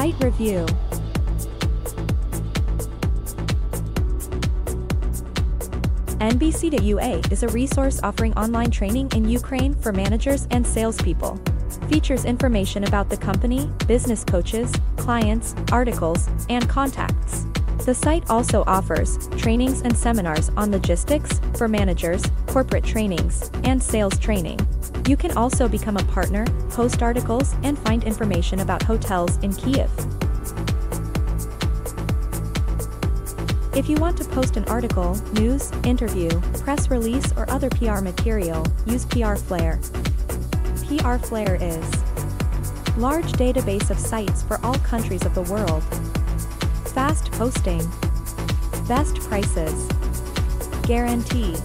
Site Review NBC.UA is a resource offering online training in Ukraine for managers and salespeople. Features information about the company, business coaches, clients, articles, and contacts. The site also offers trainings and seminars on logistics for managers, corporate trainings, and sales training. You can also become a partner, post articles, and find information about hotels in Kiev. If you want to post an article, news, interview, press release or other PR material, use PR Flare. PR Flare is large database of sites for all countries of the world. Fast posting. Best prices. Guarantee.